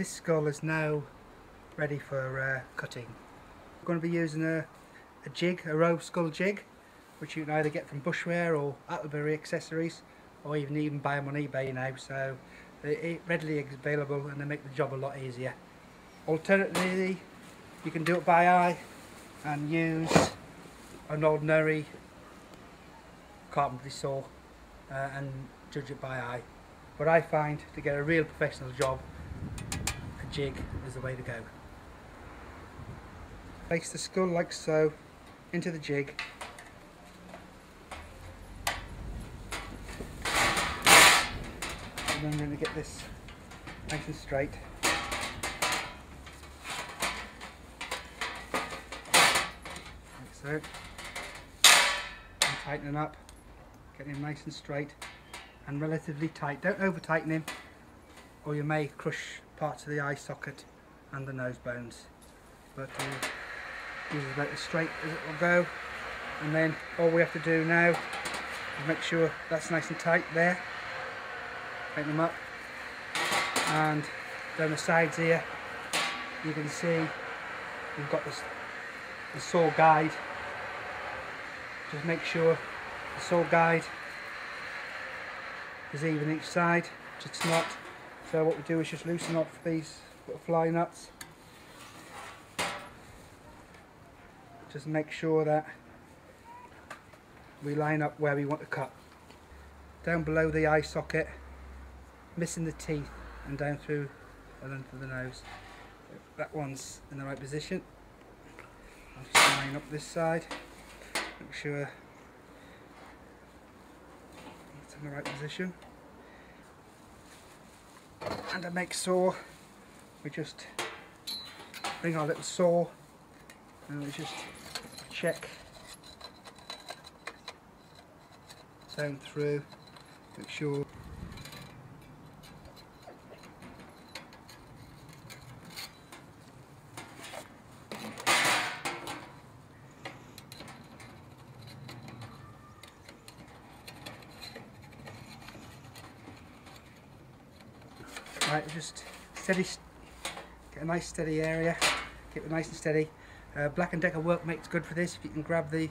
This skull is now ready for uh, cutting. We're going to be using a, a jig, a roe skull jig, which you can either get from Bushwear or Attleborough accessories, or even even buy them on eBay now. So they're readily available and they make the job a lot easier. Alternatively, you can do it by eye and use an ordinary carpentry saw uh, and judge it by eye. But I find to get a real professional job, jig is the way to go. Place the skull like so into the jig. And then I'm going to get this nice and straight. Like so. And tighten up. Get him nice and straight and relatively tight. Don't over tighten him or you may crush parts of the eye socket and the nose bones. But uh, use about as straight as it will go. And then all we have to do now is make sure that's nice and tight there. Tighten them up. And down the sides here, you can see we've got this the saw guide. Just make sure the saw guide is even each side, it's not. So what we do is just loosen off these little fly nuts. Just make sure that we line up where we want to cut. Down below the eye socket, missing the teeth and down through the length of the nose. That one's in the right position. I'll just line up this side, make sure it's in the right position. And to make saw, we just bring our little saw and we just check. Down through, make sure Right, just steady, get a nice steady area, keep it nice and steady. Uh, Black & Decker Workmate's good for this, if you can grab the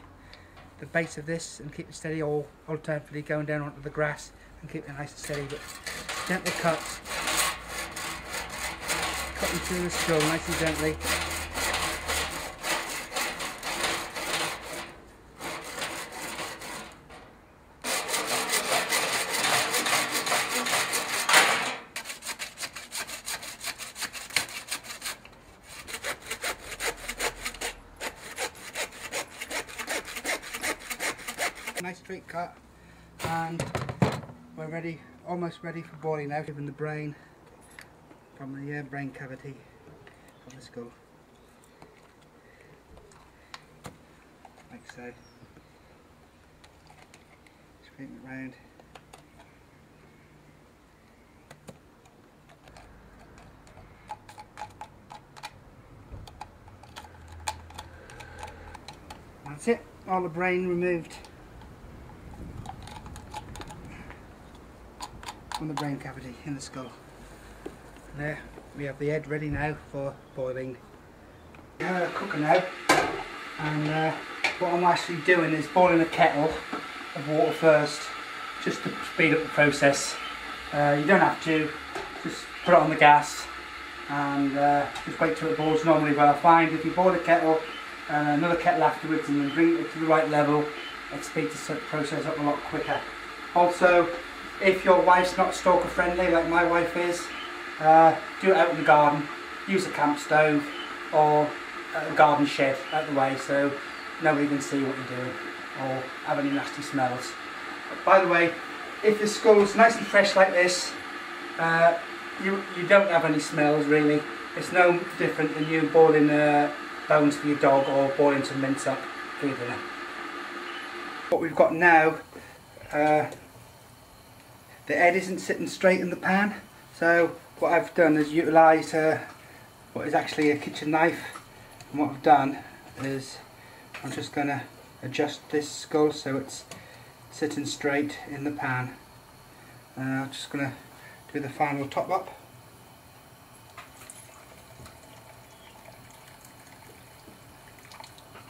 the base of this and keep it steady or alternatively going down onto the grass and keep it nice and steady but gently cut cutting through the skull nice and gently nice straight cut and we're ready almost ready for boiling now giving the brain from the uh, brain cavity of the skull. Like so. Straighten it round. That's it. All the brain removed from the brain cavity in the skull. There we have the head ready now for boiling. Have a cooker now and uh, what I'm actually doing is boiling a kettle of water first just to speed up the process. Uh, you don't have to, just put it on the gas and uh, just wait till it boils normally but I find if you boil a kettle and another kettle afterwards and then bring it to the right level it speeds the process up a lot quicker. Also if your wife's not stalker friendly like my wife is, uh, do it out in the garden. Use a camp stove or a garden shed out the way so nobody can see what you're doing or have any nasty smells. By the way, if the skull's nice and fresh like this, uh, you, you don't have any smells really. It's no different than you boiling uh, bones for your dog or boiling some mince up for dinner. What we've got now uh, the head isn't sitting straight in the pan. So what I've done is utilise uh, what is actually a kitchen knife. And what I've done is I'm just going to adjust this skull so it's sitting straight in the pan. And I'm just going to do the final top up.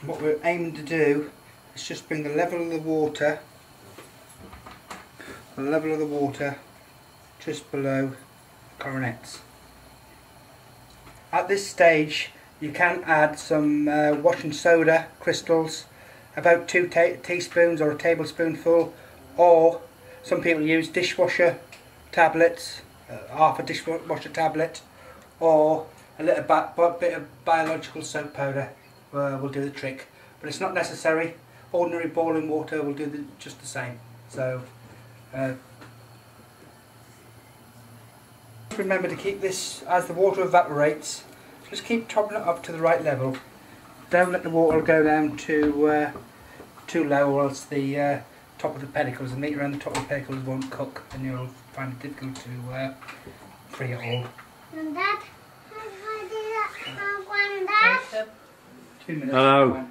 What we're aiming to do is just bring the level of the water the level of the water just below the coronets. At this stage you can add some uh, washing soda crystals about two teaspoons or a tablespoonful or some people use dishwasher tablets uh, half a dishwasher tablet or a little bit of biological soap powder uh, will do the trick. But it's not necessary. Ordinary boiling water will do the, just the same. So uh, remember to keep this as the water evaporates just keep topping it up to the right level don't let the water go down too uh, too low or else the uh, top of the pedicles, the meat around the top of the pedicles won't cook and you'll find it difficult to uh, free it all. Dad, Two minutes. Hello.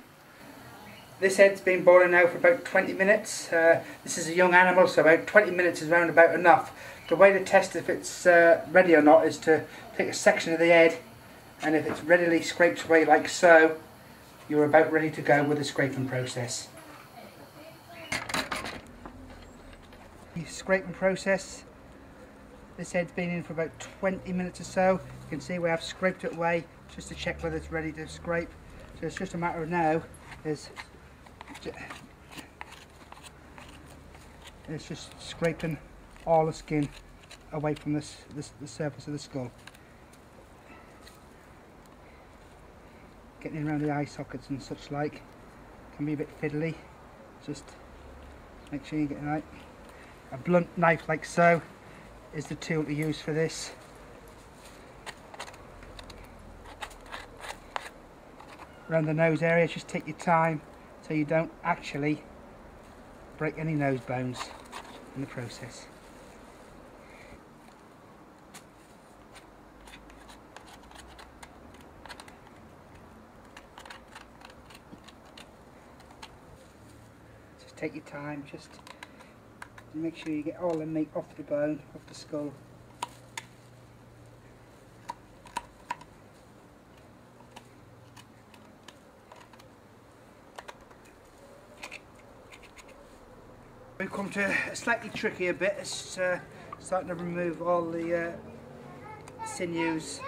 This head's been boiling now for about 20 minutes. Uh, this is a young animal, so about 20 minutes is around about enough. The way to test if it's uh, ready or not is to take a section of the head and if it's readily scraped away like so, you're about ready to go with the scraping process. The scraping process, this head's been in for about 20 minutes or so. You can see we have scraped it away just to check whether it's ready to scrape. So it's just a matter of now is it's just scraping all the skin away from this, this the surface of the skull. Getting around the eye sockets and such like can be a bit fiddly. Just make sure you get it right. A blunt knife like so is the tool to use for this. Around the nose area, just take your time so you don't actually break any nose bones in the process. Just take your time, just make sure you get all the meat off the bone, off the skull. We've come to a slightly trickier bit. It's uh, starting to remove all the uh, sinews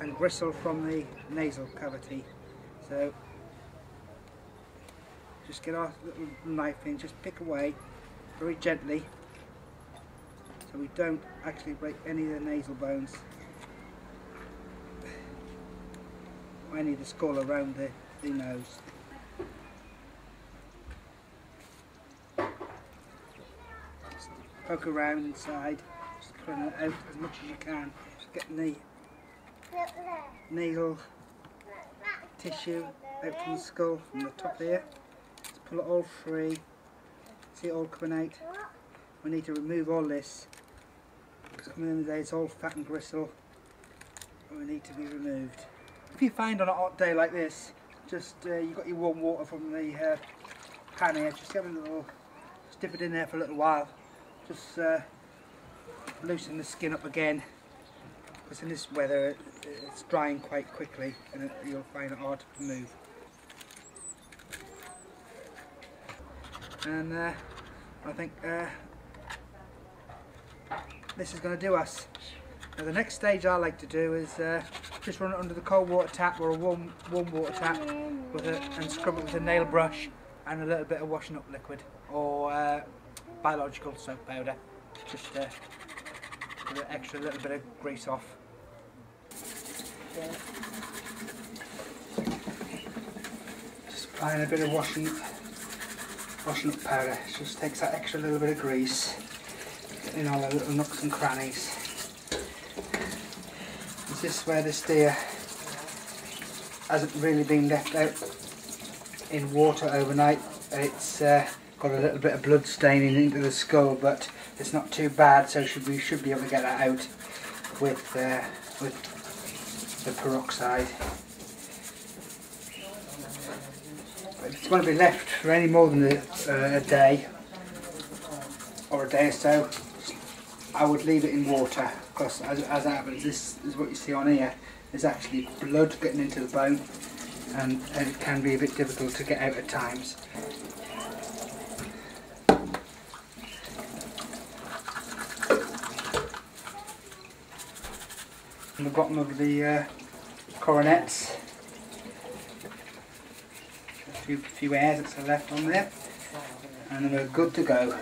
and gristle from the nasal cavity. So just get our little knife in, just pick away very gently so we don't actually break any of the nasal bones or any of the skull around the, the nose. Poke around inside, just pulling it out as much as you can. Just getting the needle tissue out from the skull, from the top here. Just pull it all free. See it all coming out. We need to remove all this. Because at the day it's all fat and gristle. And we need to be removed. If you find on a hot day like this, just uh, you got your warm water from the uh, pan here, just have a little, just dip it in there for a little while just uh, loosen the skin up again. Because in this weather it's drying quite quickly and you'll find it hard to move. And uh, I think uh, this is going to do us. Now the next stage I like to do is uh, just run it under the cold water tap or a warm warm water tap with a, and scrub it with a nail brush and a little bit of washing up liquid or uh, biological soap powder just to give an extra little bit of grease off. Just applying a bit of washing washing up powder, it just takes that extra little bit of grease in all the little nooks and crannies. This is where this deer hasn't really been left out in water overnight. It's uh, got a little bit of blood staining into the skull but it's not too bad so should we should be able to get that out with uh, with the peroxide but if it's going to be left for any more than a, uh, a day or a day or so I would leave it in water because as, as happens this is what you see on here there's actually blood getting into the bone and, and it can be a bit difficult to get out at times. On the bottom of the uh, coronets, a few, few hairs that's left on there, and then we're good to go.